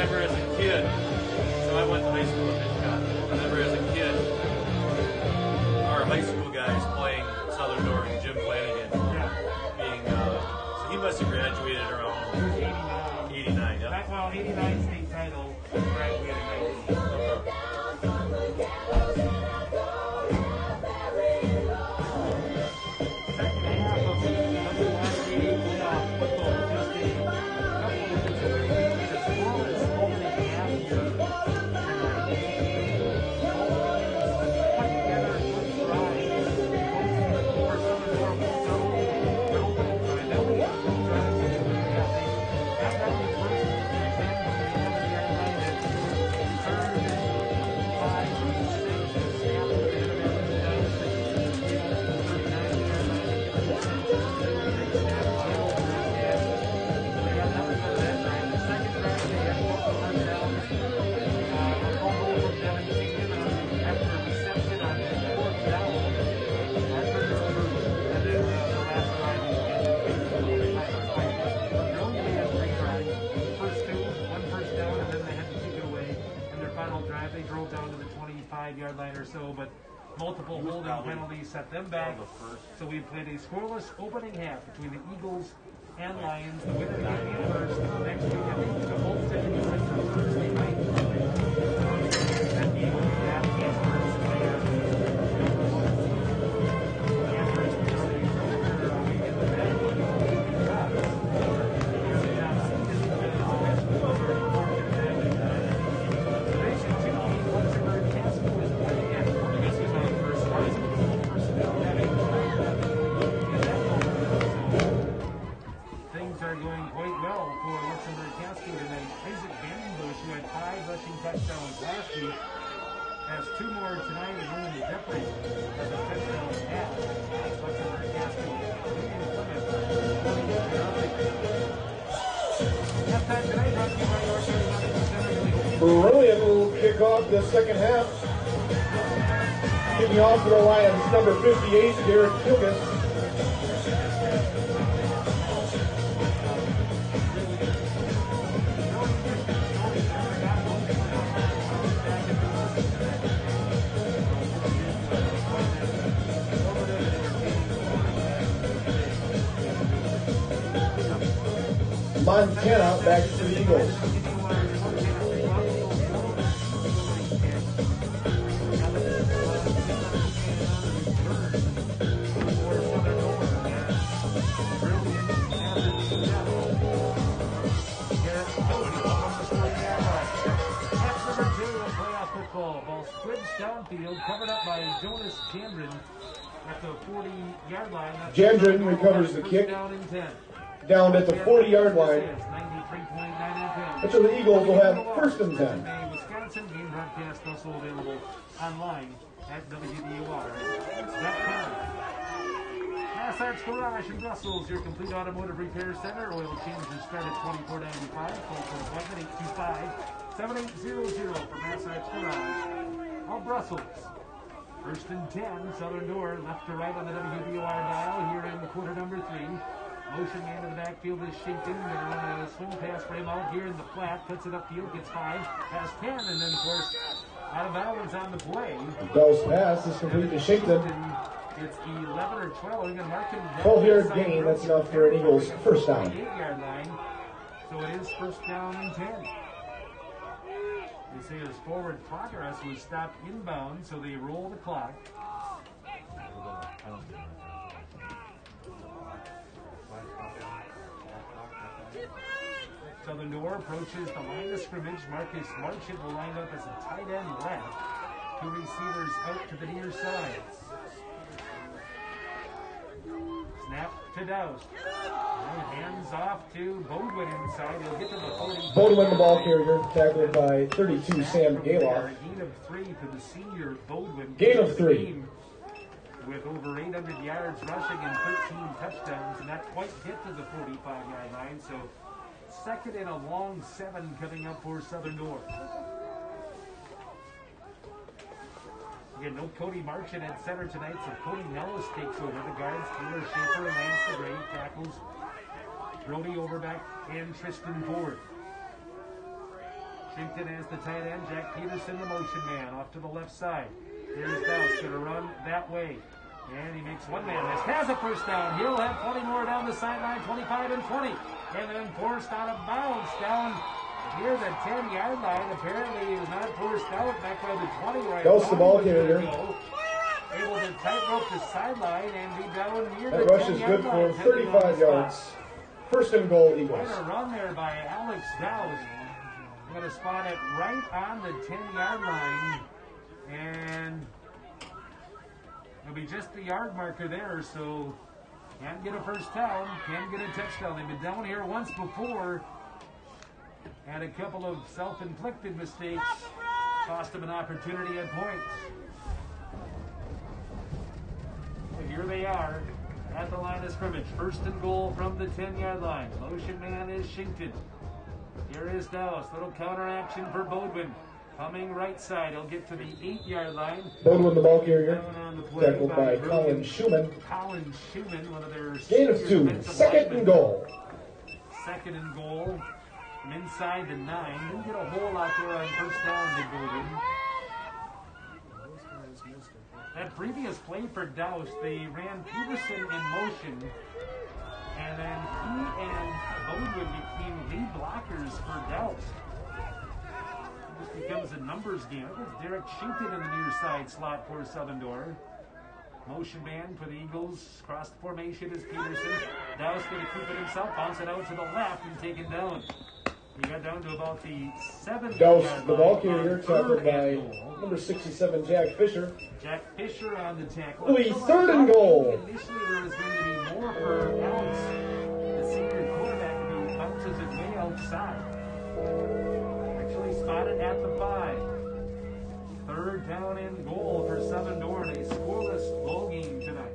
Everest. Set them back. So we played a scoreless opening half between the Eagles and Lions. The winner became the first. Next week, touchdowns last week, has two more tonight, and Roman Jeffrey has a touchdown Center Really Brillion will kick off the second half. Kicking off for the Lions, number 58, Derek Kilgus. Montana back to the Eagles. Downfield, covered up by Jonas Jandrin at the 40-yard line. That's recovers the kick. Down and 10. Down at the 40-yard line. And so the Eagles will have first and 10. The Wisconsin Garage in Brussels, your complete automotive repair center. Oil changes start at $24.95. Call for appointment 825-7800 for Mass Garage of Brussels. First and 10, southern door, left to right on the WDOR dial here in quarter number three. Motion man in the backfield is Shinkton. They're on a swing pass for him out here in the flat. Puts it upfield, gets five, has 10, and then, of course, out of bounds on the play. Bell's pass is complete to Shinkton. It's 11 or 12. They're going to mark him down 12 yard gain, that's enough for an Eagles first down. 8 yard line. So it is first down and 10. They say his forward progress was stopped inbound, so they roll the clock. Southern Door approaches the line of scrimmage. Marcus Marchant will line up as a tight end left. Two receivers out to the near side. Snap to Doust. And hands off to Baldwin inside. He'll get to the 40. Baldwin, the ball carrier, tackled by 32 Sam Galoff. Gain of three for the senior Baldwin. Gain of three. With over 800 yards rushing and 13 touchdowns, and not quite hit to the 45 yard line. So, second and a long seven coming up for Southern Door. Again, no Cody Marchant at center tonight, so Cody Nellis takes over the guards. Taylor Schaefer and Lance DeGray tackles Brody Overbeck and Tristan Ford. Shinkton as the tight end. Jack Peterson, the motion man, off to the left side. Here's Douse, going to run that way. And he makes one man miss. Has a first down. He'll have 20 more down the sideline, 25 and 20. And then forced out of bounds down near the 10 yard line. Apparently, he was not forced out back by the 20 right Goes the ball carrier. Able to tightrope the sideline and be down near That the rush 10 is yard good for 10 on the 35 spot. yards. First and goal, Eagles. Quite a run there by Alex Dowd. Going to spot it right on the 10 yard line. And it'll be just the yard marker there, so can't get a first down, can't get a touchdown. They've been down here once before. Had a couple of self inflicted mistakes, cost them an opportunity at points. And here they are at the line of scrimmage. First and goal from the 10 yard line. Motion man is Shinkton. Here is Dallas. Little counter action for Bodwin. Coming right side. He'll get to the 8 yard line. Baldwin, the ball carrier, Down the play tackled by Brody Colin Schumann. Colin Schumann, one of their Gain of two. Second linemen. and goal. Second and goal from inside the nine. Didn't get a hole out there on first down to Golden. previous play for Douse, they ran Peterson in motion, and then he and Bowden became lead blockers for Douse. This becomes a numbers game. It was Derek Shinkton in the near side slot for Southern Door. Motion man for the Eagles. Cross the formation is Peterson. Dow's going to keep it himself. Bounce it out to the left and take it down. He got down to about the seven. Yard the ball carrier, tackled by goal. number 67, Jack Fisher. Jack Fisher on the tackle. Louis, third and goal. Initially, there was going to be more for Alex, the senior quarterback who bounces it way outside. Actually spotted at the five. Third down and goal for Southern Door in a scoreless ball game tonight.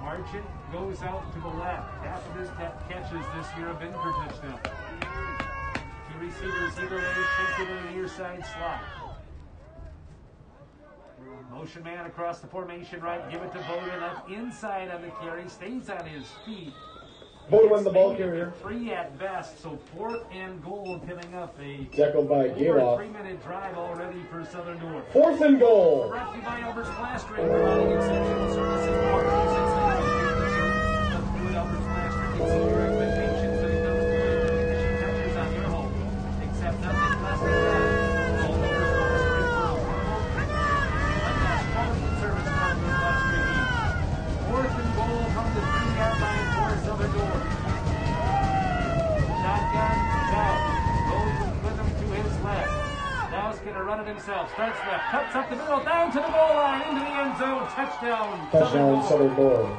Marchant goes out to the left. Half of his catches this year have been for touchdown. Two receivers either way, shifted in the near side slot. Motion man across the formation right. Give it to Bowden up inside on the carry. Stays on his feet. Bowden, the ball carrier. Three at best. So fourth and goal coming up. A Tackled by over Galoff. three minute drive already for Southern Door. Fourth and goal. Brought to by Albert's Plastering, providing exceptional services for our since 1957. Look through at Albert's Plastering Touchdown. Touchdown, Door. Southern Door.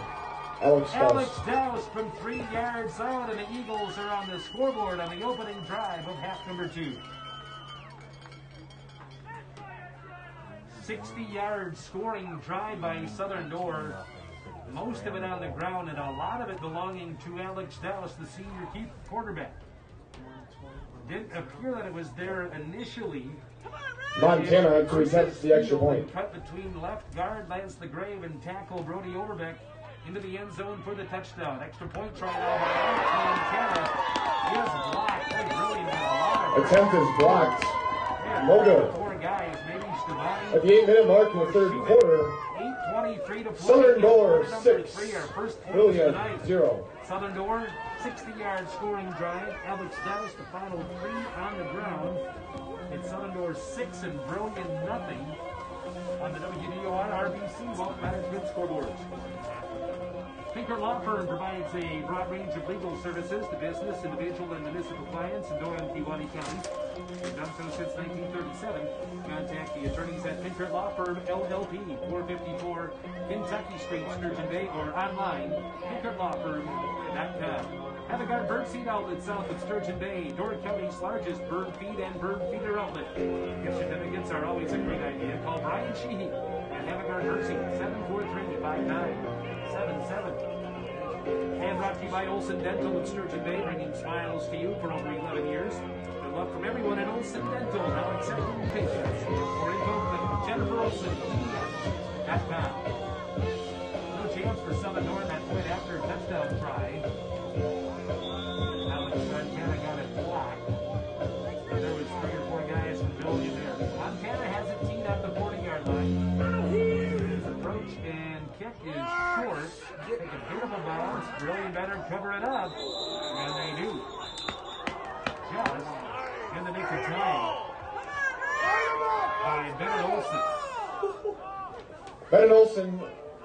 Alex Alex Douse. Dowse from three yards out, and the Eagles are on the scoreboard on the opening drive of half number two. 60 yard scoring drive by Southern Door. Most of it on the ground, and a lot of it belonging to Alex Dowse, the senior keep quarterback. Didn't appear that it was there initially. Montana to attempt the extra point. Cut between left guard Lance the Grave and tackle Brody Overbeck into the end zone for the touchdown. Extra point try now by Montana. Is blocked. Really Attempt is blocked. No good. Four guys, maybe Stabani. At the eight minute mark in the third quarter, 823 to Southern Door six, three, our first point Brillion zero. Southern Door, 60 yard scoring drive. Alex Dallas, the final three on the ground. It's Southern Door 6 and Brillion nothing on the WDOR RBC Wealth Management scoreboard. Pinker Law Firm provides a broad range of legal services to business, individual, and municipal clients in and Peabody County. They've done so since 1937. Contact the attorneys at Pinker Law Firm LLP, 454 Kentucky Street, Sturgeon Bay, or online, pinkerlawfirm.com. Havagard Birdseed Outlet south of Sturgeon Bay, Door County's largest bird feed and bird feeder outlet. Gift certificates are always a great idea. Call Brian Sheehy at Havagard Birdseed, 743-5977. And brought to you by Olson Dental in Sturgeon Bay, bringing smiles to you for over 11 years. Good luck from everyone at Olson Dental, now accepting patients. For info, Jennifer Olson, com. No chance for Southern North Brillion better cover it up. And they do. Just in the nick of time. By Bennett Olson. Bennett Olson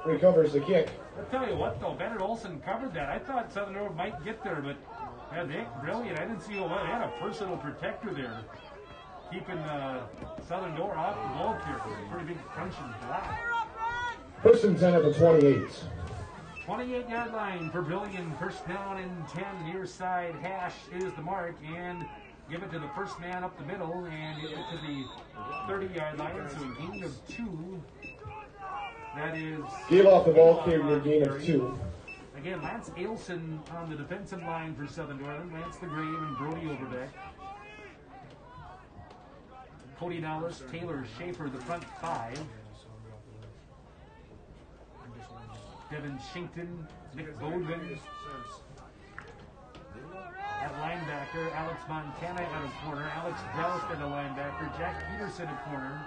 recovers the kick. I'll tell you what though, Bennett Olson covered that. I thought Southern Road might get there, but yeah, they brilliant. I didn't see a lot. They had a personal protector there, keeping uh, Southern Door off the ball here. Pretty big crunching block. First and 10 at the 28. 28 yard line for Brillion. First down and 10. Near side hash is the mark. And give it to the first man up the middle. And it to the 30 yard line. So a gain of two. That is. Give off the ball, Gave carried a gain of two. Again, Lance Ailson on the defensive line for Southern Northern. Lance the Grave and Brody Overbeck. Cody Dallas, Taylor Schaefer, the front five. Devin Shinkton, Nick Bowden. At linebacker, Alex Montana at a corner. Alex Dallas at a linebacker. Jack Peterson at corner.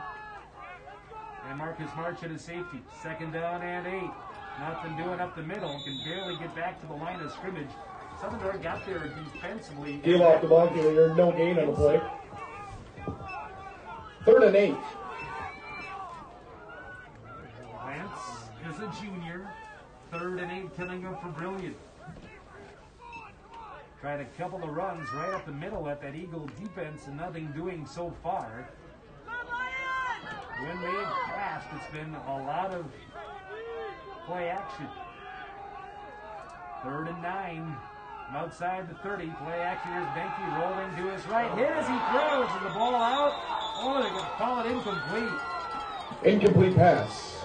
And Marcus March at his safety. Second down and eight. Nothing doing up the middle. Can barely get back to the line of scrimmage. Southern Door got there defensively. Gave off the ball carrier, no gain on the play. Third and eight. Lance is a junior. Third and eight up for Brillion. Tried a couple of runs right up the middle at that Eagle defense and nothing doing so far. When they've passed, it's been a lot of play action. Third and nine. Outside the 30. Play action. Here's Benke rolling to his right. Hit as he throws. Is the ball out? Oh, going to call it incomplete. Incomplete pass.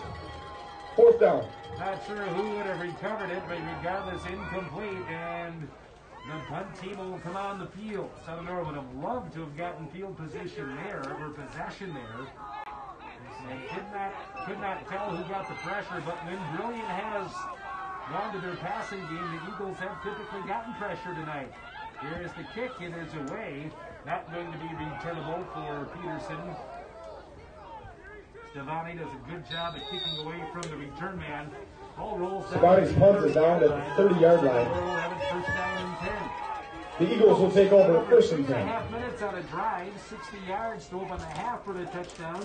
Fourth down. Not sure who would have recovered it, but regardless, incomplete. And the punt team will come on the field. Southern Door would have loved to have gotten field position there, or possession there. They did not, could not tell who got the pressure, but when Brillion has gone to their passing game, the Eagles have typically gotten pressure tonight. Here is the kick, it is away. Not going to be returnable for Peterson. Stevani does a good job at keeping away from the return man. Ball rolls down. Stevani's punt is down at the 30-yard line. Will have it first down and 10. The Eagles will take over first and Three and a ten. half minutes on a drive, 60 yards to open the half for the touchdown.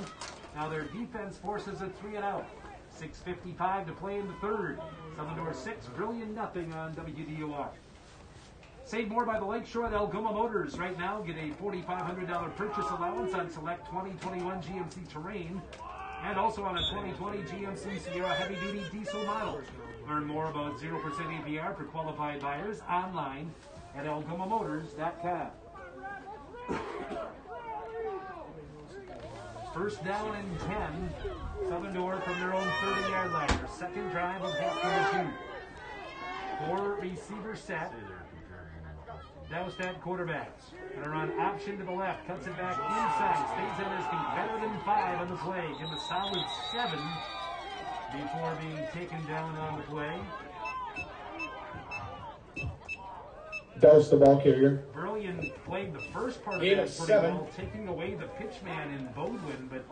Now their defense forces a three and out. 6.55 to play in the third. Southern Door 6, Brillion nothing on WDOR. Save more by the Lakeshore at Algoma Motors. Right now, get a $4,500 purchase allowance on select 2021 GMC Terrain and also on a 2020 GMC Sierra Heavy Duty Diesel model. Learn more about 0% APR for qualified buyers online at algomamotors.com. First down and 10. Southern Door from their own 30 yard line. Their second drive of half number two. Four receiver set. Doustat quarterbacks. Gonna run option to the left, cuts it back inside, stays on his feet. Better than five on the play. Give him a solid seven before being taken down on the play. Douse the ball carrier. Brillion played the first part of that pretty seven. well, taking away the pitch man in Bodwin, but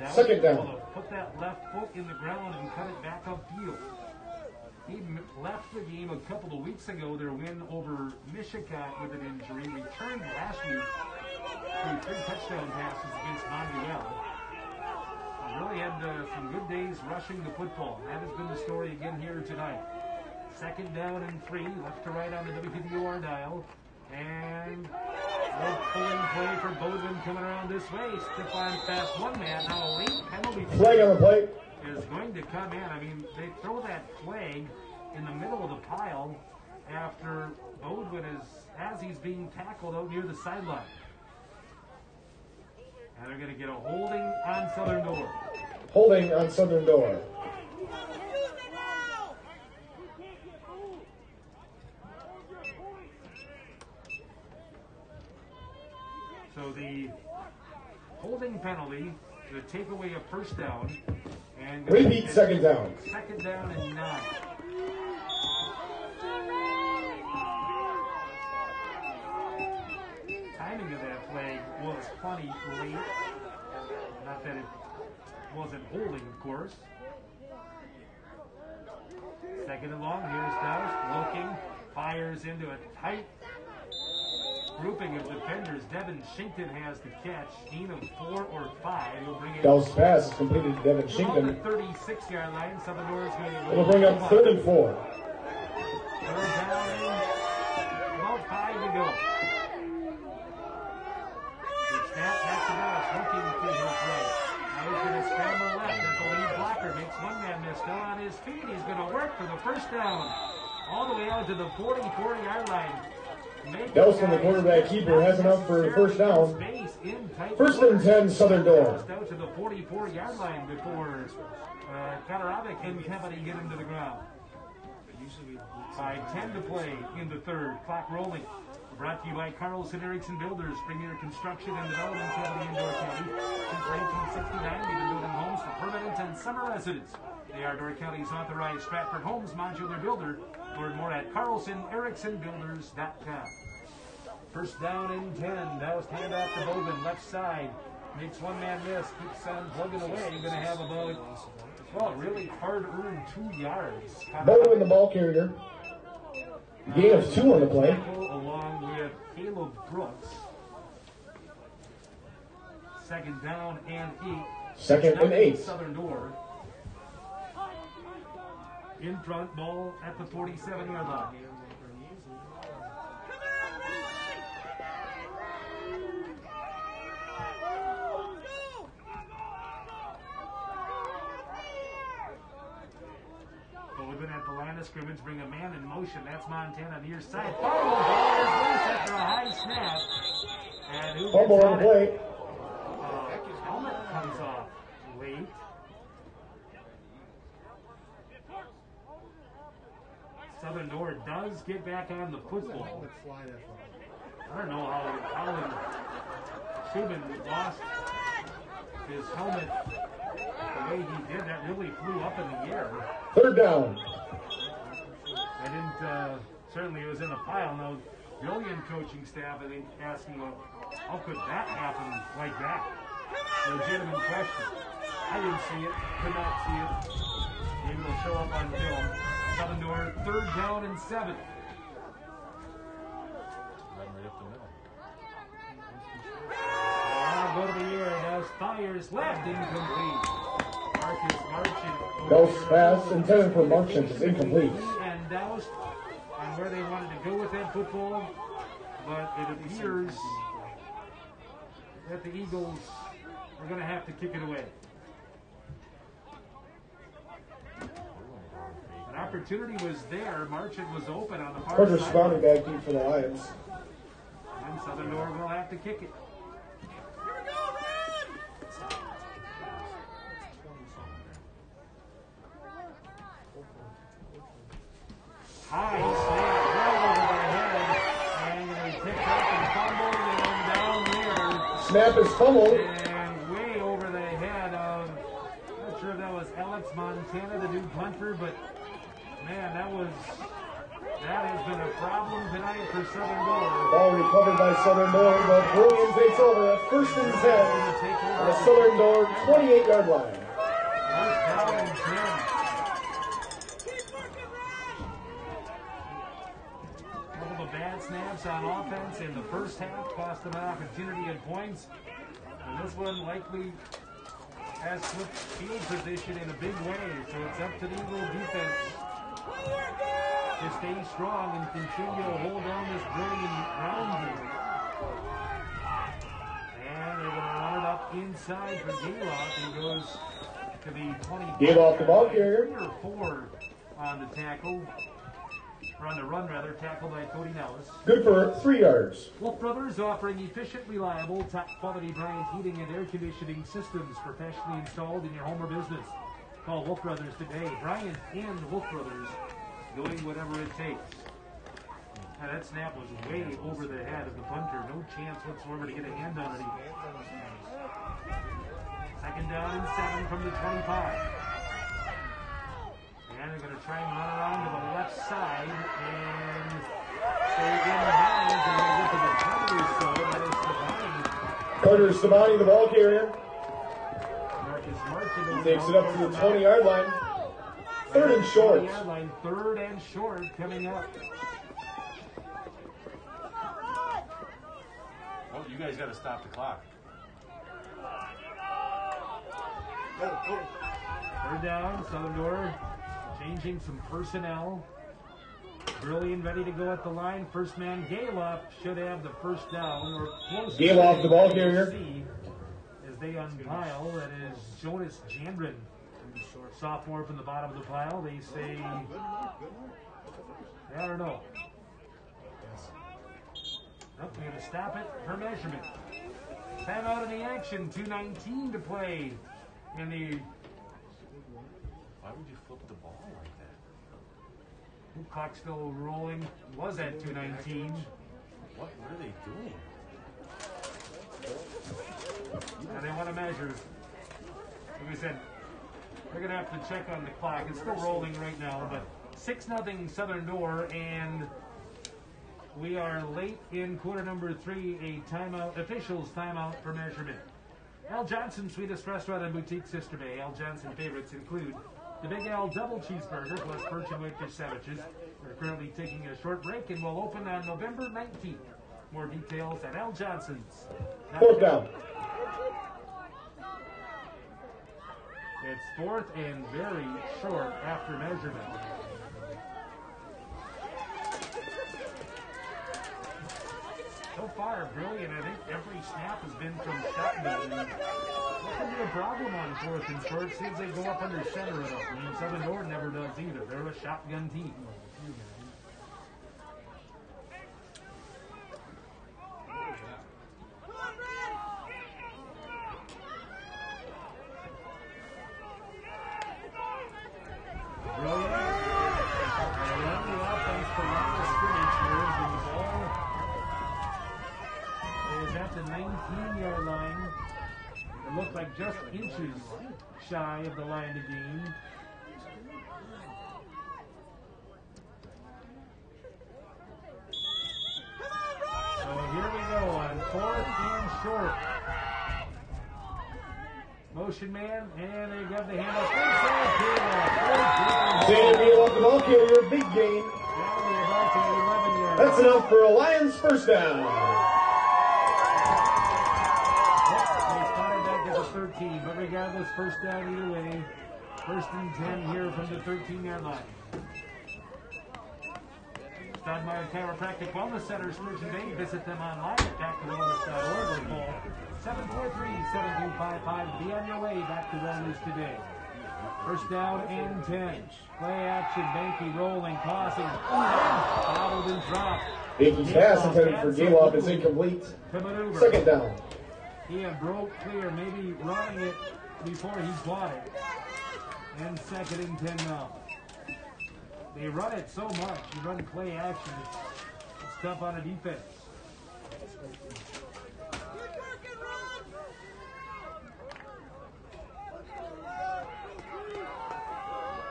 that Second was able down. to put that left foot in the ground and cut it back upfield. He left the game a couple of weeks ago, their win over Michigan with an injury, returned last week through three touchdown passes against Montreal. Really had uh, some good days rushing the football. That has been the story again here tonight. Second down and three, left to right on the WPDOR dial. And no pulling play for Bowden coming around this way. Stefan fast one man. Now a late penalty Flag on the play. Is going to come in. I mean, they throw that flag in the middle of the pile after Bowden is, as he's being tackled out near the sideline. And they're going to get a holding on Southern Door. Holding on Southern Door. So the holding penalty to take away a first down and Repeat second down. Second down and nine. Timing of that flag was plenty late. Not that it wasn't holding, of course. Second and long, here's Doust looking, fires into a tight grouping of defenders. Devin Shinkton has the catch. Of four or five. He'll bring it Douse pass is completed to Devin Shinkton. 36 yard line. Door is going to It'll bring up third and four. Third down about five to go. The snap back to Dallas, looking to his right. Now he's going to scramble left as the lead blocker makes one man miss. Still on his feet. He's going to work for the first down. All the way out to the 44 yard line. Nelson, the quarterback keeper, has enough for first down. First and ten, Southern Door. To the 44 yard line before uh, Katarabik and company get him to the ground. By 10 to play in the third. Clock rolling. Brought to you by Carlson Erickson Builders, premier construction and development company in County. Since 1969, we've been building homes for permanent and summer residents. They are Door County's authorized Stratford Homes modular builder. Learn more at carlsonericksonbuilders.com. First down and 10. Doust handoff to Bowman, left side. makes one man miss, keeps on plugging away. You're Going to have about, well, really hard earned two yards. Bowling the ball carrier. Gain of two on the play. Along with Caleb Brooks. Second down and eight. Second and eight. Southern door. In front, ball at the 47 yard line. Golden at the line of scrimmage, bring a man in motion. That's Montana near side. Fumble, ball is loose after a high snap. And who gets on on the it? play. Uh, his helmet comes off late. Southern Door does get back on the football. I don't know how Colin Subin lost his helmet the way he did. That really flew up in the air. Third down. I didn't, uh, certainly it was in the pile. Now, Brillion coaching staff, I think, asking, well, how could that happen like that? Legitimate question. I didn't see it, could not see it. Maybe it'll show up on film. Southern Door, third down and seven. Run right up the middle. Now go to the air, now fires left, incomplete. Marcus Marchant. Pass intended for Marchant is incomplete. And doused on where they wanted to go with that football, but it appears that the Eagles are going to have to kick it away. Opportunity was there. Marchant was open on the far Carter side. Spouting back deep for the Lions. And Southern Door will have to kick it. High snap, well over the head, and they picked up and fumbled and down there. Snap is fumbled. And way over the head of, not sure if that was Alex Montana, the new punter, but man, that was, that has been a problem tonight for Southern Door. Ball recovered by Southern Door, but Brillion takes over at first and 10 on the Southern Door 28 yard line. First down and 10. Couple of bad snaps on offense in the first half cost them an opportunity at points. And this one likely has flipped field position in a big way, so it's up to the Eagle defense to stay strong and continue to hold on this Brillion ground game. And they're going to run it up inside for Gaylock, who goes to the 20. Gave off the ball carrier. Four on the tackle, or on the run rather, tackled by Cody Nellis. Good for three yards. Wolf Brothers offering efficient, reliable, top quality Bryant heating and air conditioning systems professionally installed in your home or business. Call Wolf Brothers today. Bryant and Wolf Brothers doing whatever it takes. Now that snap was way over the head of the punter. No chance whatsoever to get a hand on it. Second down and seven from the 25. And they're going to try and run around to the left side and stay in bounds. And they get to the penalty zone. That is Savani. Carter Stabani, the ball carrier, Marcus Martin takes it up to the 20 yard line. Third and short. Third and short coming up. Oh, you guys got to stop the clock. Third down, Southern Door changing some personnel. Brillion ready to go at the line. First man, Galoff, should have the first down or close. to Galoff, the ball carrier. They unpile, that is Jonas Jandrin, sophomore from the bottom of the pile. They say, I don't know. Nope, we're going to stop it for measurement. Time out in the action, 2.19 to play in the Why would you flip the ball like that? Clock still rolling. Was at 219. What? What are they doing? And they want to measure. We said, we're going to have to check on the clock. It's still rolling right now, but 6 nothing Southern Door, and we are late in quarter number three. A timeout, officials timeout for measurement. Al Johnson Swedish Restaurant and Boutique Sister Bay. Al Johnson favorites include the Big Al Double Cheeseburger plus perch and whitefish sandwiches. We're currently taking a short break and will open on November 19th. More details at Al Johnson's. Fourth down. It's fourth and very short after measurement. So far, Brillion. I think every snap has been from shotgun. That could be a problem on fourth and short. Seems they go up under center enough. I mean, Southern Door never does either. They're a shotgun team. Brillion. And run the offense for line of scrimmage here as the ball is at the 19 yard line. It looked like just inches shy of the line to gain. So here we go on fourth and short. Motion man, and they got the. Inside Sam Taylor. Off the ball carrier, big gain. Now we're about to 11 yards. That's enough for a Lions first down. They spotted that as a 13, but regardless, first down either way. First and 10 here from the 13 yard line. Stadmeyer Chiropractic Wellness Center, Sturgeon Bay. Visit them online at backtowellness.org or call 743-7255 to be on your way back to wellness today. First down and 10. Play action, Benke rolling, tossing, fouled and dropped. Yankees pass intended for Galoff is incomplete. Second down. He had broke clear, maybe running it before he caught it. And second and 10 now. They run it so much. You run play action. It's, it's tough on a defense.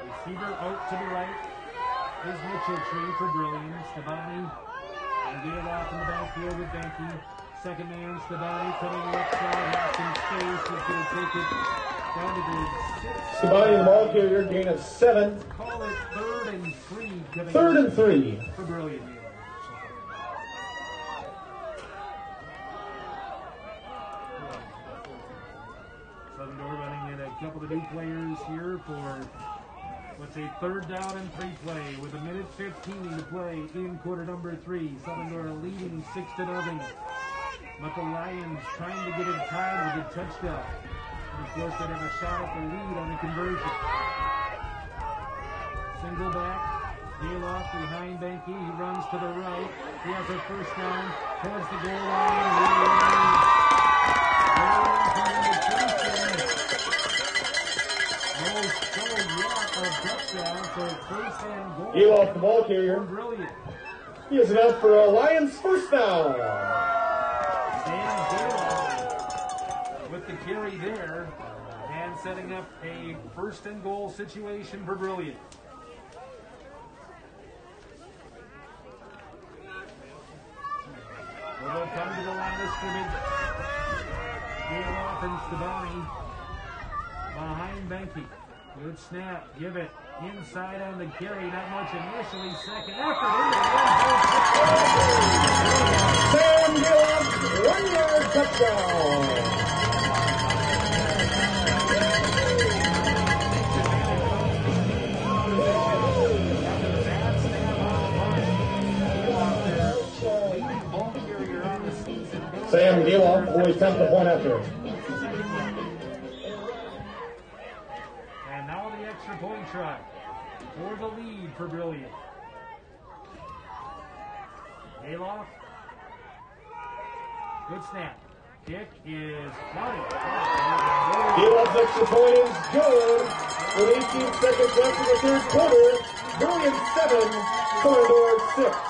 Receiver out to the right is Mitchell Tree for Brillion. Stabani and Galoff in the backfield with Benke. Second man, Stabani coming left side, has some space. He's going to take it down to the six. Stabani the ball carrier, gain of seven. Call it third and three. Third and three. For Brillion. Southern Door running in a couple of new players here for what's a third down and three play with a minute 15 to play in quarter number three. Southern Door leading six to nothing. But the Lions trying to get it tied with a touchdown. And of course, they have a shot at the lead on the conversion. Single back. Deal off behind Benke. He runs to the right. He has a first down towards the goal line. No show yet of touchdown, so first and goal. Galoff the ball carrier. Brillion. He is enough for a Lions first down. Sam with the carry there and setting up a first and goal situation for Brillion. They'll come to the line of scrimmage. Galoff and Stabani behind Benke. Good snap. Give it inside on the carry. Not much initially. Second effort. into the. Sam Galoff, one yard touchdown. Sam Galoff will attempt the point after. And now the extra point try for the lead for Brillion. Alof. Good snap. Kick is funny. Galoff's extra point is good. With 18 seconds left in the third quarter, Brillion 7, Corridor 6.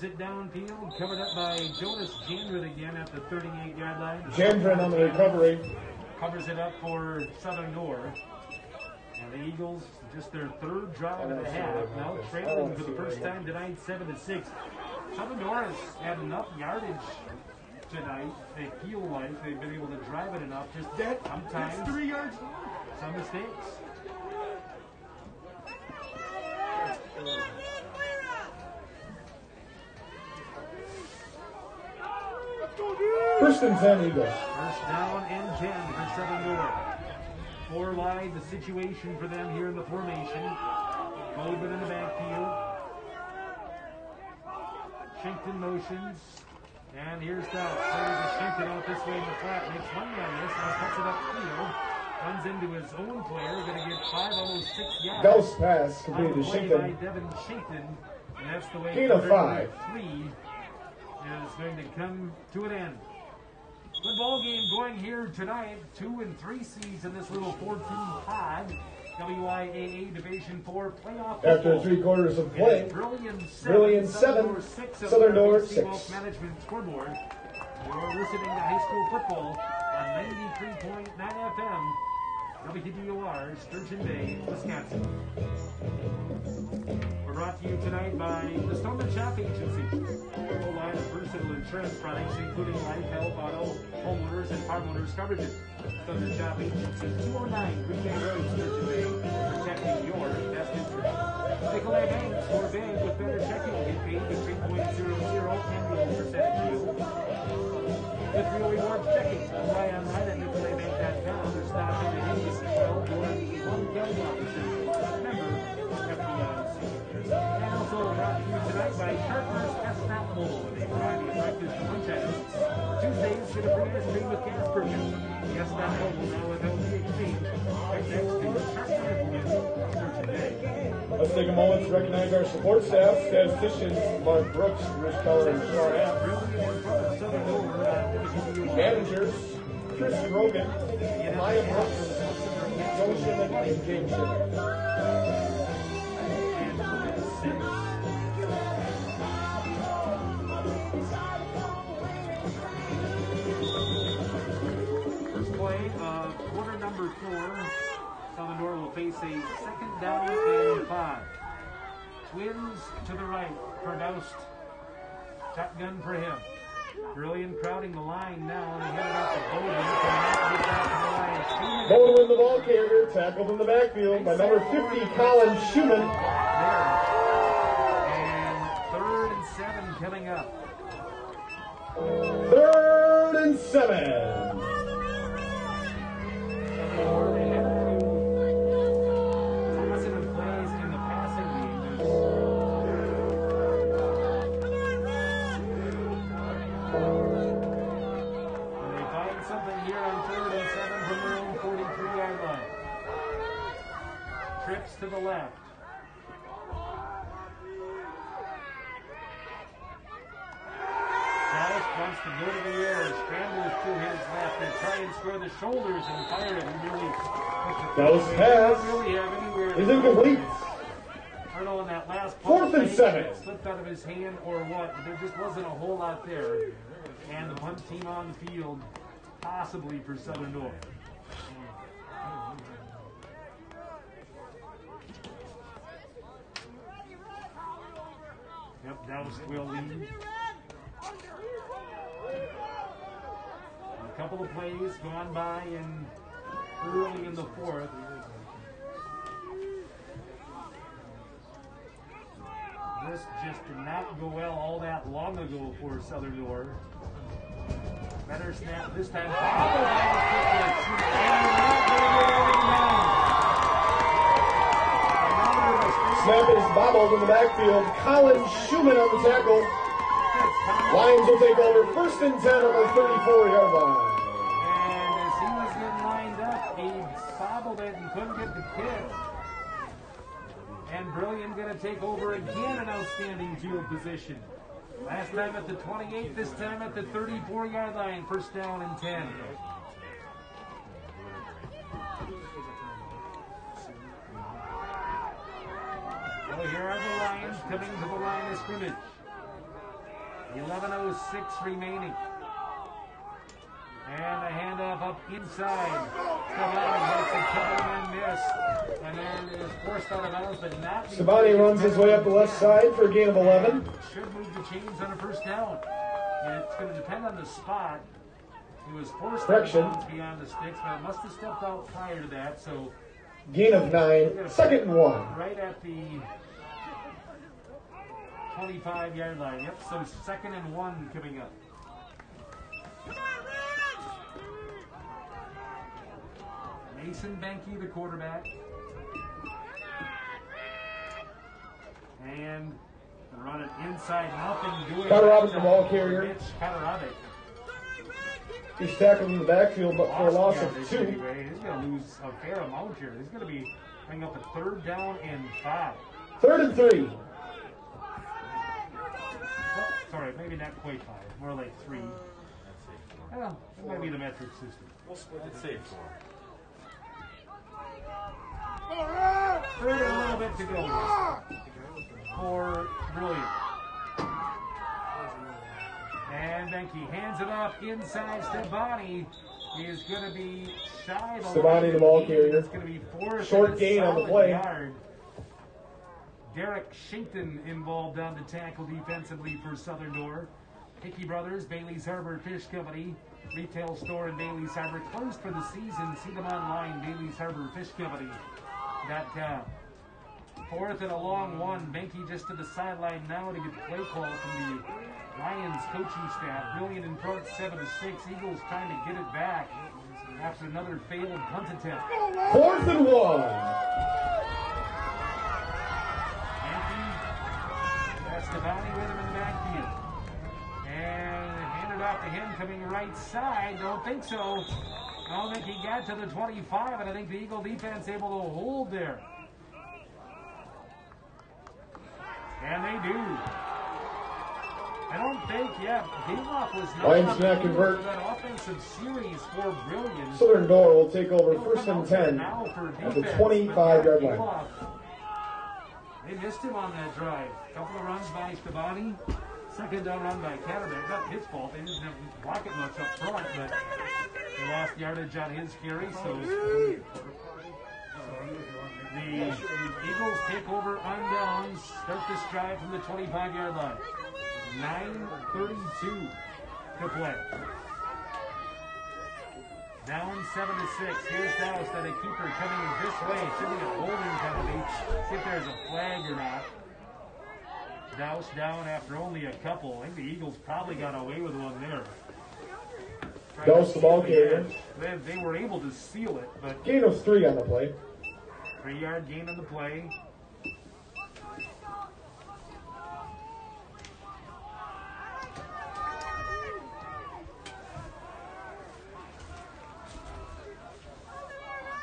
Squibs it downfield, covered up by Jonas Jandred again at the 38 yard line. Gendron on the recovery. Covers it up for Southern Door. And the Eagles, just their third drive of the half, now trailing for the first time tonight, 7 to 6. Southern Door has had enough yardage tonight. They feel like they've been able to drive it enough. Just sometimes Three yards. some mistakes. First and 10 Eagles. First down and 10 for Southern Door. Four wide, the situation for them here in the formation. Goldman in the backfield. Shinkton motions. And here's that. Plays a Shinkton out this way in the flat. Makes one man miss. Now cuts it upfield. Runs into his own player. Going to get five, almost six yards. Ghost pass completed to play by Shinkton. Devin Shinkton. And that's the way Gain of five. Three is going to come to an end. Good ball game going here tonight. Two and three seeds in this little 14 pod. WIAA Division 4 playoff After football. three quarters of play. Brillion 7, Brillion Southern seven, Door 6 of Southern Door six. Wealth Management scoreboard. You're listening to high school football on 93.9 FM. WDOR, Sturgeon Bay, Wisconsin. Brought to you tonight by the Stoneman Shop Agency. A full line of versatile insurance products, including life, health, auto, homeowners, and farm owners coverages. Stoneman Shop Agency, 209 Green Bay Road, Sturgeon Bay, protecting your best interest. Nicolet Bank, for bank with better checking, get paid to 3.00 annual percentage yield. With real rewards checking, apply online at nicoletbank.com or stop in Tuesdays, get a free ice cream with gas purchase. Chestnut Mobile now with LG Right next to Sharpness Mobile, Sturgeon Let's take a moment to recognize our support staff, statisticians Mark Brooks, Bruce Keller, and Sean App. Really in front of Southern Door, WDOR. Managers, Chris Rogan, Maya Brooks, Joe Shimmick, and James Shimmick. Number four. Door will face a second down and five. Twins to the right pronounced. Shotgun for him. Brillion crowding the line now, and he headed out to Bowden. Back to the line. Schumann Bowden the ball carrier, tackled in the backfield by number 50, Colin Schumann. there. And third and seven coming up. Third and seven. Or what, but there just wasn't a whole lot there. And the punt team on the field, possibly for Southern Door. Yep, Dallas will lead. A couple of plays gone by and early in the fourth. This just did not go well all that long ago for Southern Door. Better snap this time. Oh, bobbled by the Triplets. And not gonna get anything done. Snap is bobbled in the backfield. Colin Schumann on the tackle. Lions will take over first and 10 on the 34 yard line. And as he was getting lined up, he bobbled it and couldn't get the kick. And Brillion going to take over again an outstanding field position. Last time at the 28, this time at the 34 yard line. First down and 10. So here are the Lions coming to the line of scrimmage. 11.06 remaining. And a handoff up inside. Savani makes a and miss. And then is forced out of bounds, but not. Sabani runs his way up the left side for a gain of 11. Should move the chains on a first down. And it's going to depend on the spot. He was forced out of Correction. beyond the sticks, but must have stepped out prior to that. So Gain of 9. Second and 1. right at the 25 yard line. Yep, so second and one coming up. Mason Benke, the quarterback. And run it inside, nothing doing. Katarabek, the ball carrier. Mitch Katarabek. He's tackled in the backfield, but for a loss of two. anyway. He's going to lose a fair amount here. He's going to be bring up a third down and five. Third and three. Oh, sorry, maybe not quite five. More like three. I'd say four. Well, it might be the metric system. I'd say four. And a little bit to go. For Brillion. And Benke hands it off inside. Stebani is going to be shy of the Stebani, line. the ball carrier. It's going to be fourth Short gain on the play. Yard. Derek Shinkton involved on the tackle defensively for Southern Door. Hickey Brothers, Bailey's Harbor Fish Company, retail store in Bailey's Harbor, closed for the season. See them online, Bailey's Harbor Fish Company.com. Uh, fourth and a long one. Benke just to the sideline now to get the play call from the Lions coaching staff. Brillion in front, seven to six. Eagles trying to get it back after another failed punt attempt. Fourth and one. Yankee, Estevani with him in the backfield. And off to him coming right side. Don't think so. I don't think he got to the 25, and I think the Eagle defense able to hold there. And they do. I don't think, yeah, Galoff was not Lions on cannot convert. that offensive series for Brillion. Southern Door will take over He'll first and 10 now at the 25-yard line. They missed him on that drive. Couple of runs by Stabani. Second down run by Catterbeck. Not his fault. They didn't have it much up front, but they lost yardage on his carry. Oh, so the Eagles take over on downs. Start this drive from the 25 yard line. 9.32 to play. Down 7 to 6. Here's Dallas that a keeper coming this way. Should be a holding penalty. See if there's a flag or not. Douse down after only a couple. I think the Eagles probably got away with one there. Trying to Douse the ball carrier. They, they were able to seal it, but Gain of three on the play. three yard gain on the play.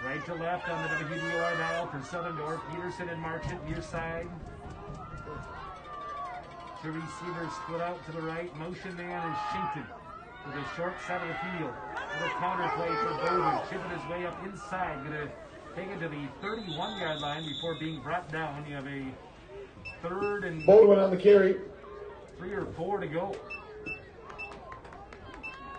Right to left on the WDOR dial for Southern Door. Peterson and Marchant near side. Two receivers split out to the right. Motion man is Shinkton to the short side of the field. With a counter play for Bowden. Chipping his way up inside. Gonna take it to the 31 yard line before being brought down. You have a third and Baldwin on the carry. three or four to go.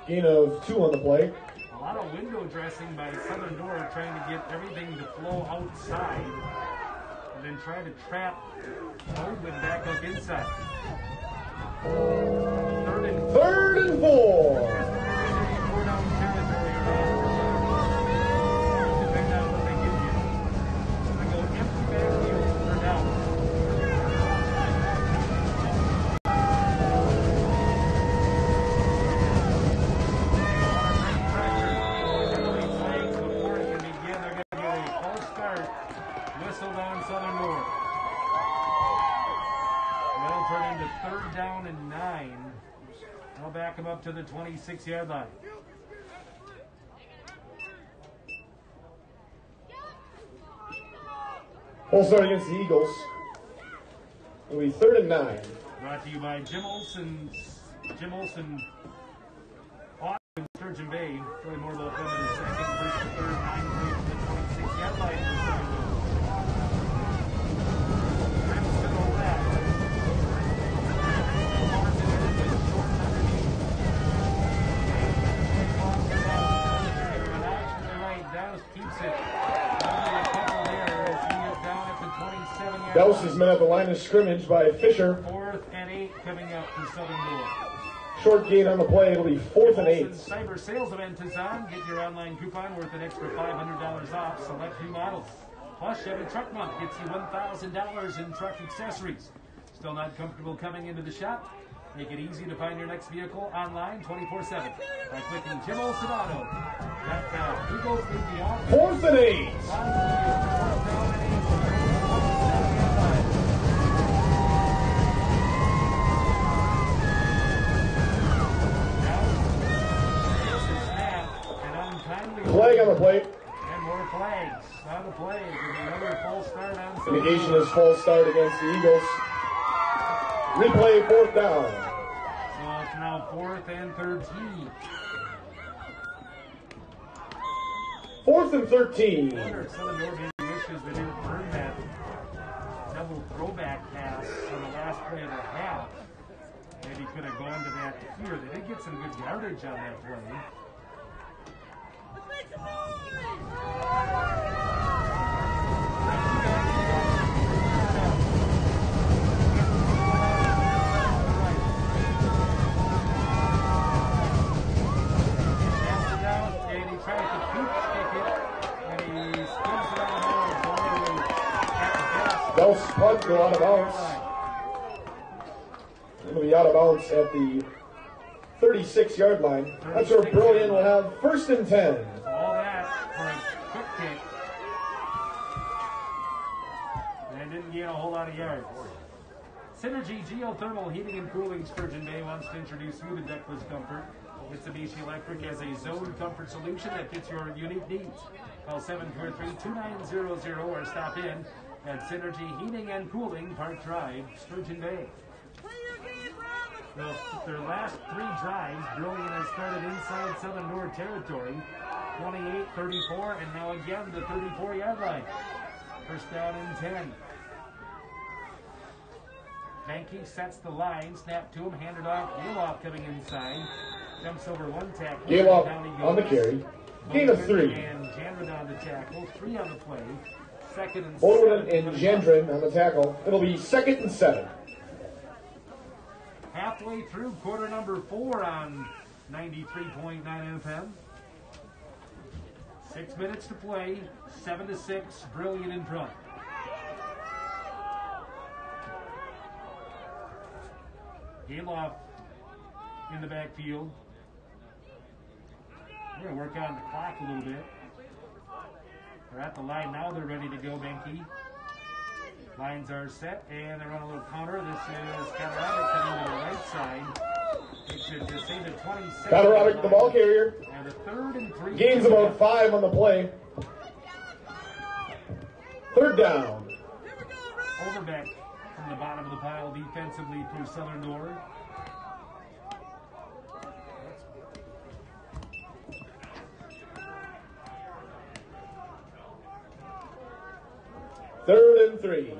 Gain of two on the play. A lot of window dressing by Southern Door trying to get everything to flow outside and then try to trap Baldwin back up inside. Third and Third and four up to the 26 yard line. Full start against the Eagles. It'll be third and nine. Brought to you by Jim Olson, Jim Olson, Austin, Sturgeon Bay. Really more about them in a second. First to third, nine away the 26 yard line for Sturgeon. Rams to the left. Martin is short underneath. An action to the right. Douse keeps it. Only a couple there as he is down at the 27 yard Douse is met at the line of scrimmage by Fisher. Fourth and eight coming up for Southern Door. Short gain on the play. It'll be fourth and eight. Cyber Sales Event is on. Get your online coupon worth an extra $500 off select new models. Plus, Chevy Truck Month gets you $1,000 in truck accessories. Still not comfortable coming into the shop? Make it easy to find your next vehicle online 24-7 by clicking Jim Olson Auto. That uh, Eagles lead the offense. Fourth and eight. Flag on the plate. And more flags. On the play. With another false start on Indication is false start against the Eagles. Replay fourth down. So it's now fourth and 13. Fourth and 13. wonder if Southern Door maybe wishes they didn't burn that double throwback pass on the last play of the half. Maybe could have gone to that here. They did get some good yardage on that play. Douse punt go out of bounds. It'll be out of bounds at the 36 yard line. That's where Brillion will have first and 10. All that for a. And didn't gain a whole lot of yards. Synergy Geothermal Heating and Cooling Sturgeon Bay wants to introduce you to Ductless Comfort. Mitsubishi Electric has a zone comfort solution that fits your unique needs. Call 743-2900 or stop in at Synergy Heating and Cooling Park Drive, Sturgeon Bay. Their last three drives, Brillion has started inside Southern Door territory. 28, 34, and now again the 34 yard line. First down and 10. Benke sets the line, snap to him, handed off. Galoff coming inside. Jumps over one tackle. Galoff on the carry. Gain of three. And Janrod on the tackle. Three on the play. Second and Baldwin seven. and Gendron on the tackle. It'll be second and seven. Halfway through quarter number four on 93.9 FM. Six minutes to play, seven to six, Brillion in front. Galoff in the backfield. We're going to work on the clock a little bit. They're at the line now. They're ready to go, Benke. Lines are set, and they run a little counter. This is Katarabik coming to the right side. It should just say the 26. Katarabik, the ball carrier. And a third and three. Gains about five on the play. Third down. Overbeck from the bottom of the pile defensively for Southern Door. Third and three.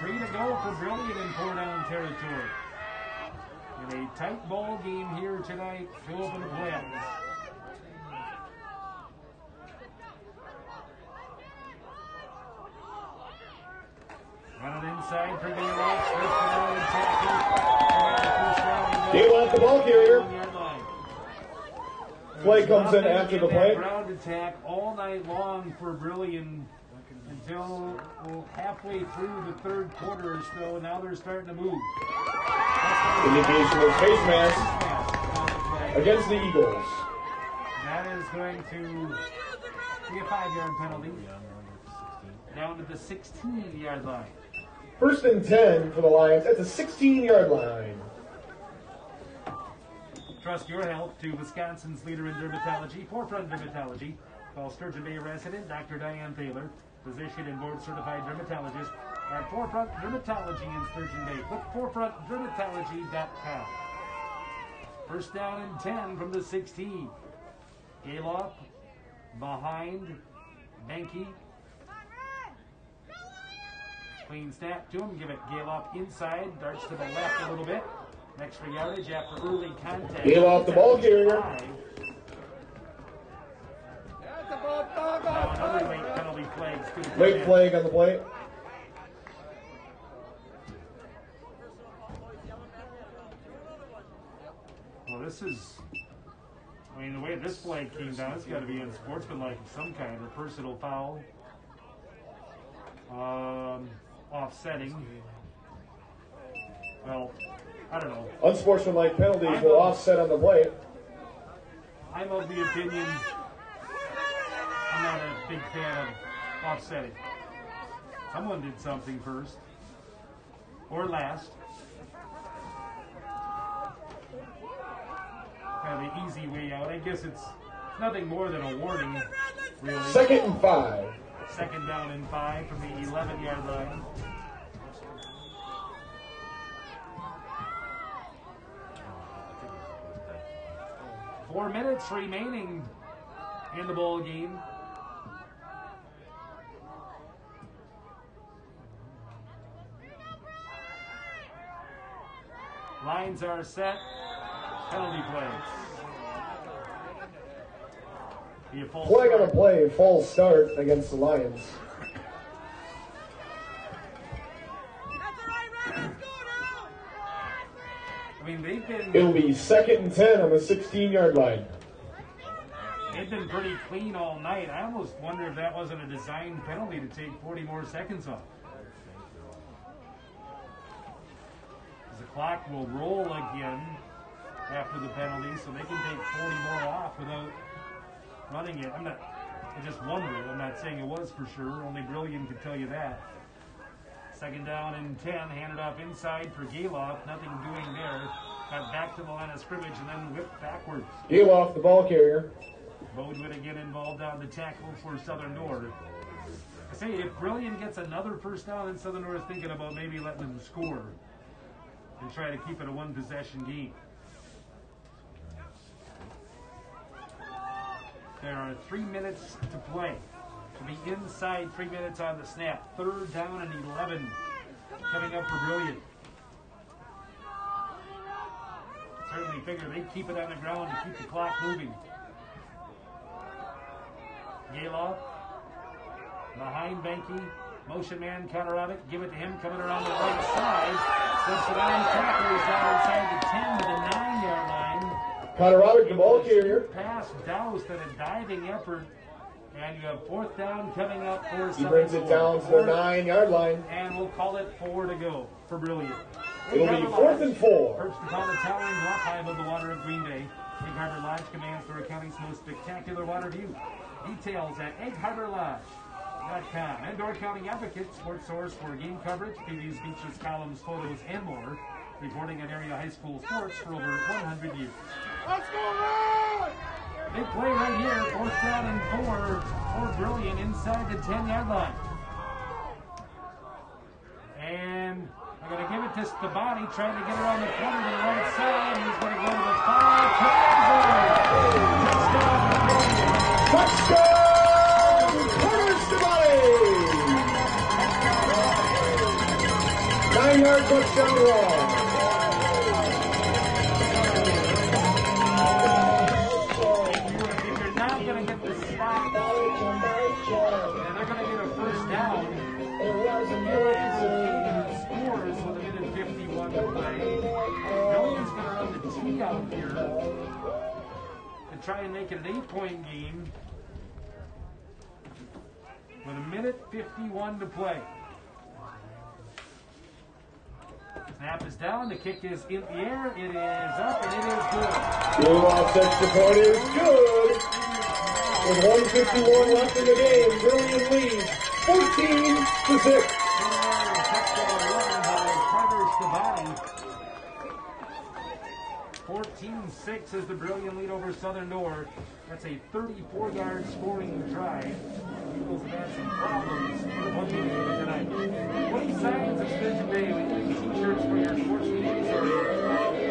Three to go for Brillion in four down territory. In a tight ball game here tonight Philip the playoffs. Running inside for Galoff. First and only tackle. Galoff, the ball carrier. Play comes in after the play. Ground attack all night long for Brillion until well, halfway through the third quarter or so. Now they're starting to move. Indication of face mask against the Eagles. That is going to be a five-yard penalty. Down to the 16-yard line. First and 10 for the Lions at the 16 yard line. Trust your health to Wisconsin's leader in dermatology, Forefront Dermatology. Call Sturgeon Bay resident Dr. Diane Thaler, physician and board certified dermatologist, at Forefront Dermatology in Sturgeon Bay. Click forefrontdermatology.com. First down and 10 from the 16. Galoff behind Benke. Clean snap to him. Give it Galoff inside. Darts to the left a little bit. Extra yardage after early contact. Galoff the ball carrier. Five. Now another late flag. is gonna come Late in. flag on the play. Well, this is. I mean, the way this flag came down, it's got to be unsportsmanlike of some kind, or personal foul. Um, offsetting. Well, I don't know. Unsportsmanlike penalties will offset on the play. I'm of the opinion I'm not a big fan of offsetting. Someone did something first or last. Kind of the easy way out. I guess it's nothing more than a warning, really. Second and five. Second down and five from the 11 yard line. Four minutes remaining in the ball game. Lines are set. Penalty plays. Be a full Flag on the start. play, false start against the Lions. I mean, they've been It'll be second and 10 on the 16 yard line. they've been pretty clean all night. I almost wonder if that wasn't a designed penalty to take 40 more seconds off. The clock will roll again after the penalty, so they can take 40 more off without running it. I'm not. I just wonder. I'm not saying it was for sure. Only Brillion could tell you that. Second down and 10, handed off inside for Galoff. Nothing doing there. Got back to the line of scrimmage and then whipped backwards. Galoff the ball carrier. Bode would again involved on the tackle for Southern Door. I say if Brillion gets another first down, then Southern Door is thinking about maybe letting them score and try to keep it a one possession game. There are three minutes to play. To be inside three minutes on the snap. Third down and 11 coming up for Brillion. Certainly figure they'd keep it on the ground to keep the clock moving. Galoff behind Benke. Motion man counter. Give it to him coming around the right side. On tacklers out inside the 10 to the 9 yard line. Colorado ball carrier. Pass doused in a diving effort. And you have fourth down coming up for He brings it down to the nine yard line. And we'll call it four to go for Brillion. It'll be fourth and four. Perched upon the towering rock high above the water of Green Bay, Egg Harbor Lodge commands Door County's most spectacular water view. Details at eggharborlodge.com. And Door County Advocate, sports source for game coverage, previews, features, columns, photos, and more. Reporting on area high school sports for over 100 years. Let's go! Big play right here, fourth down and four for Brillion inside the 10 yard line. And they're going to give it to Stabani, trying to get around the corner to the right side. He's going to go to the five. Touchdown! Touchdown! To to get the tee out here. And try and make it an eight-point game with a minute 51 to play. Snap is down. The kick is in the air. It is up and it is good. Galoff's extra point is good. With 151 left in the game, Brillion leads 14 to 6. 14-6 is the Brillion lead over Southern Door. That's a 34-yard scoring drive. Eagles have had some problems one game tonight. 20 signs of Spin today. T-shirts for your sports meetings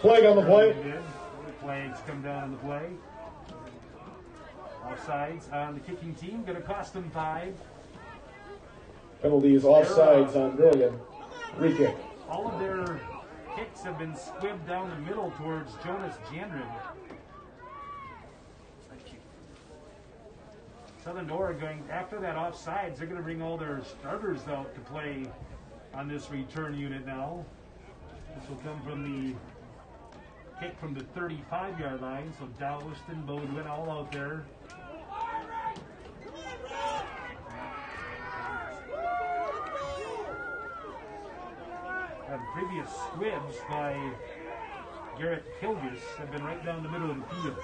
Flag on the play. Flags come down on the play. Offsides on the kicking team, gonna cost them five. Penalty is offsides uh, on Brillion. Free kick. All of their kicks have been squibbed down the middle towards Jonas Jandrin. Southern going after that offsides. They're going to bring all their starters out to play on this return unit now. This will come from the kick from the 35 yard line. So Dallas and Bodwin all out there. And previous squibs by Garrett Kilgus have been right down the middle of the field.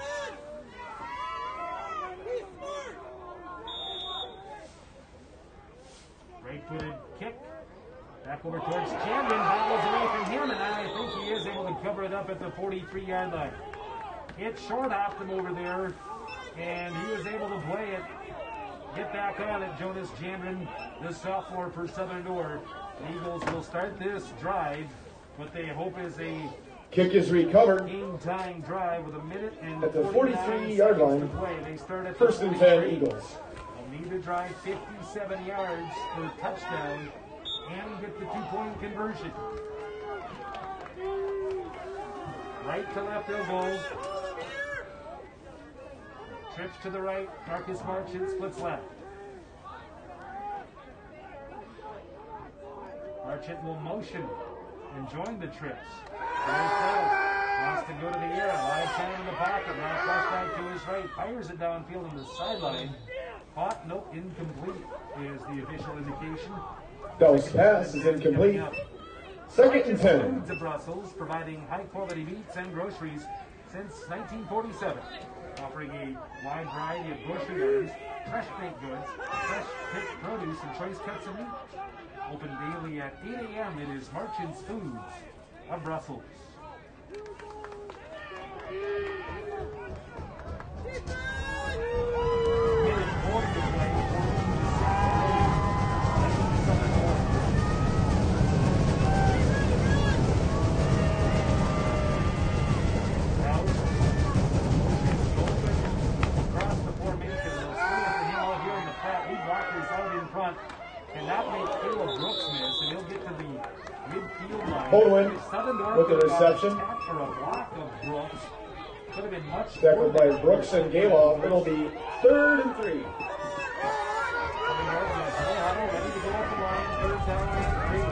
Right-footed kick. Back over towards Camden. Battles away from him, and I think he is able to cover it up at the 43-yard line. It short off him over there, and he was able to play it. Get back on it, Jonas Jandrin, the sophomore for Southern Door. The Eagles will start this drive. What they hope is a Kick is recovered. game-time drive with a minute and At the 43-yard line. play. They start at First and 10 Eagles. Need to drive 57 yards for a touchdown and get the two-point conversion. Right to left go. Trips to the right. Marcus Marchant splits left. Marchant will motion and join the trips. There's. Wants to go to the air. A lot of time in the pocket. Now flush out to his right. Fires it downfield on the sideline. Caught. Nope. Incomplete is the official indication. Dell's pass is incomplete. Second and 10. Foods of Brussels, providing high quality meats and groceries since 1947. Offering a wide variety of grocery items, fresh baked goods, fresh picked produce, and choice cuts of meat. Open daily at 8 a.m. It is Marchant's Foods of Brussels. Could have been much Tackled by Brooks and Galoff. It'll be third and three. Coming out of the Colorado, ready to go up the line, third down and three.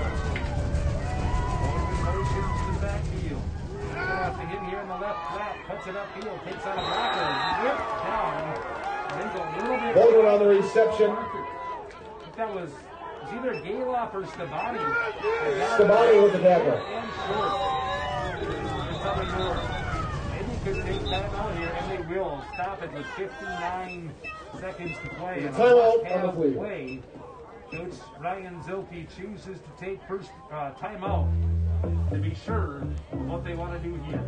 Baldwin motions to the backfield. Throw out to him here in the left flat, cuts it upfield, takes out a blocker, whipped down. Runs a little bit. Baldwin on the reception. That was either Galoff or Stabani. Stabani with the tackle. And short. For Southern Door. Maybe could take time out here, and they will stop it with 59 seconds to play. Timeout on the play. Coach Ryan Zilke chooses to take first uh, timeout to be sure of what they want to do here.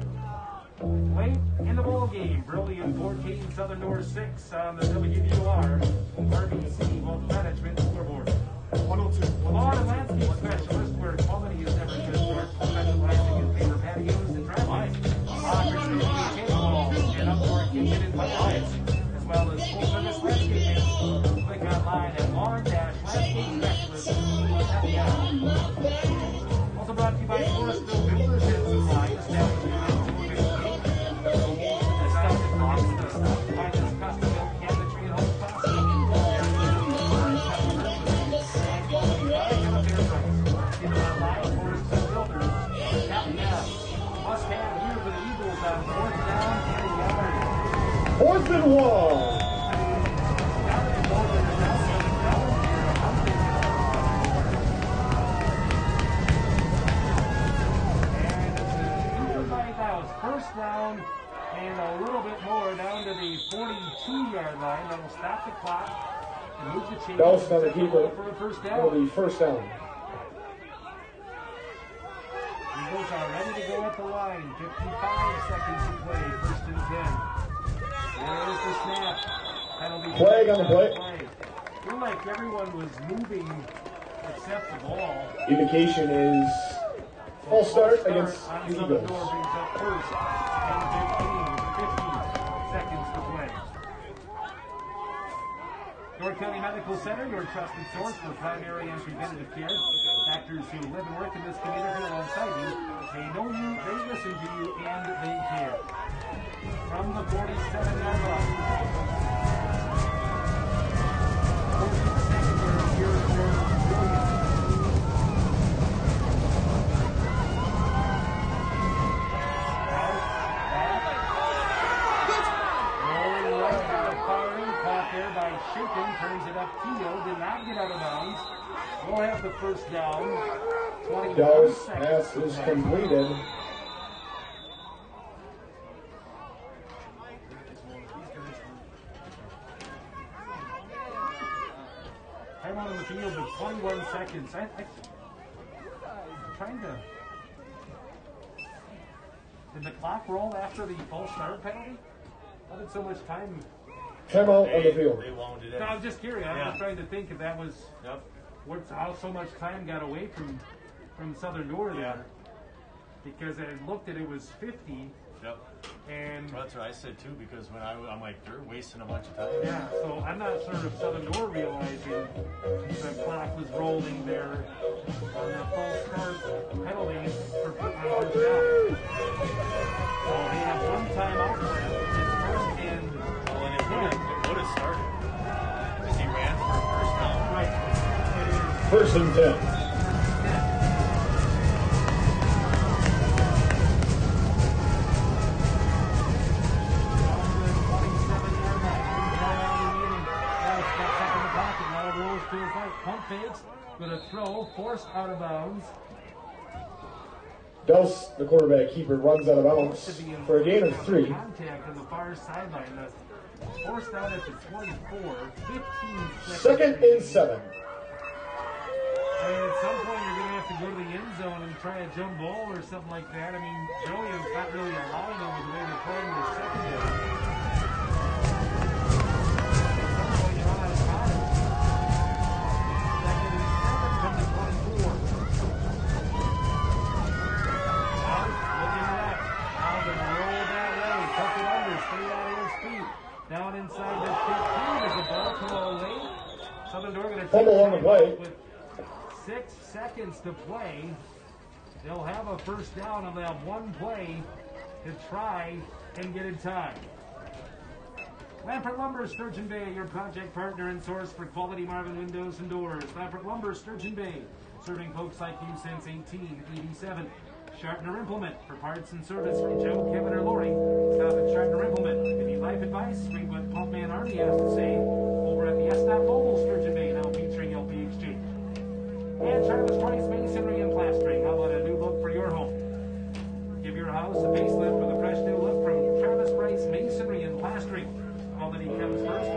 Late in the ball game, Brillion 14, Southern Door 6 on the WDOR RBC Wealth Management scoreboard. 102. Lawn and landscape specialist where quality is Fourth and. First and a little bit more down to the 42-yard line. That'll stop the clock and move the chains. On the keeper. For a first down. be first down. Eagles are ready to go at the line. 55 seconds to play. First and 10. There's the snap. Penalty. Flag on the play. Feel like everyone was moving except the ball. Indication is full start against the Eagles. Door brings up first and 15 seconds to play. Door County Medical Center, your trusted source for primary and preventative care. Doctors who live and work in this community alongside you. They know you, they listen to you, and they care. From the 47-yard line. 42nd year here for Williams. Rolling right firing, caught there by Shaken, turns it up Keogh, did not get out of bounds. We'll have the first down. 21 pass is completed. Time out on the field of 21 seconds. I, I, I'm trying to. Did the clock roll after the false start penalty? How did so much time? Timeout on the field. they wound it. No, I'm just curious. I'm Yeah. just trying to think if that was Yep. what's how so much time got away from from Southern Door there. Yeah. Because I looked at it was 50, Yep. and Well, that's what I said too, because when I, I'm like, they're wasting a bunch of time. yeah, so I'm not sure if Southern Door realizing the clock was rolling there on the false start penalty for putting on first down. So they have one timeout left. It's first and Well, and it would have, it would have started. Because he ran for a first down. right. First and ten. Pump fakes with a throw forced out of bounds. Dose, the quarterback keeper, runs out of bounds To be in for a gain of three. Contact on the far sideline. That's forced out at the 24. 15 seconds. Second and seven. I mean, at some point you're going to have to go to the end zone and try a jump ball or something like that. I mean, Brillion's not really allowing them with the way they're playing their secondary. Fumble on the play. with six seconds to play. They'll have a first down and they'll have one play to try and get it tied. Lampert Lumber, Sturgeon Bay, your project partner and source for quality Marvin windows and doors. Lampert Lumber, Sturgeon Bay, serving folks like you since 1887. Sharpener Implement for parts and service from Joe, Kevin, or Lori. Stop at Sharpner Implement. If you need life advice, read what Pumpman Army has to say over at the S. Mobile Sturgeon And Travis Price Masonry and Plastering. How about a new look for your home? Give your house a facelift with a fresh new look from Travis Price Masonry and Plastering. Quality comes first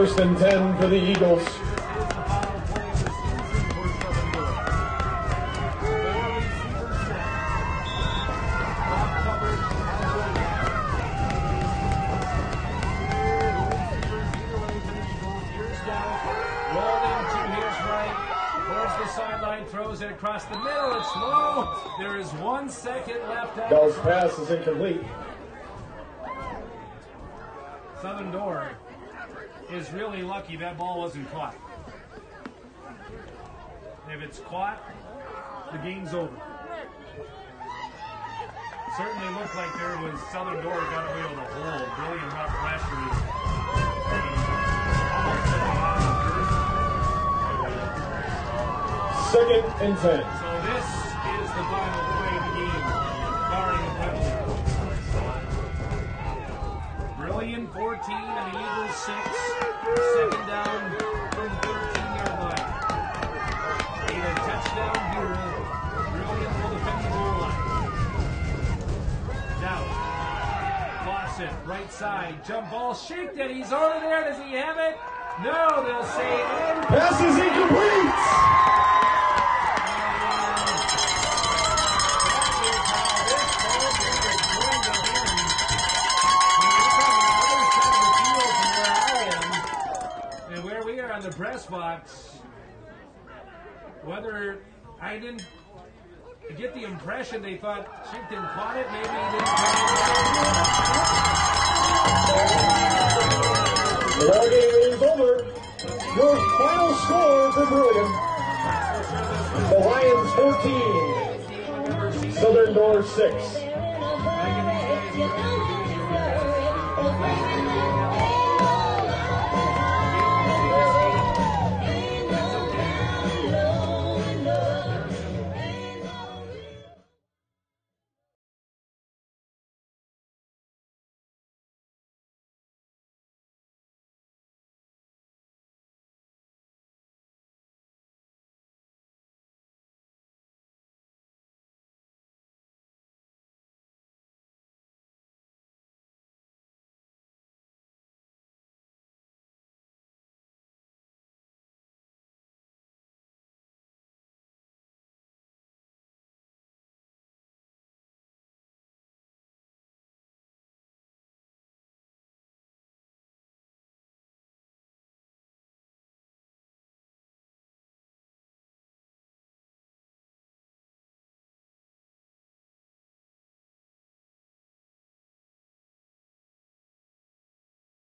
First and 10 for the Eagles. Here's the sideline, throws it across the middle. It's low. There is one second left. Bell's pass is incomplete. Southern Door is really lucky that ball wasn't caught. If it's caught, the game's over. Certainly looked like there was Southern Door got away with a hole. Brillion rough pressure. Second and 10. So this is the final play Brillion 14 and the Eagles 6. Second down from the 13 yard line. Need a touchdown here. Brillion will defend the goal line. Now, Clausen, right side, jump ball, shake that. He's over there. Does he have it? No, they'll say end. Pass is incomplete. The press box, whether I didn't get the impression they thought Shinkton caught it, maybe he didn't The ball game is over. Your final score for Brillion. The Lions 14, Southern Door 6.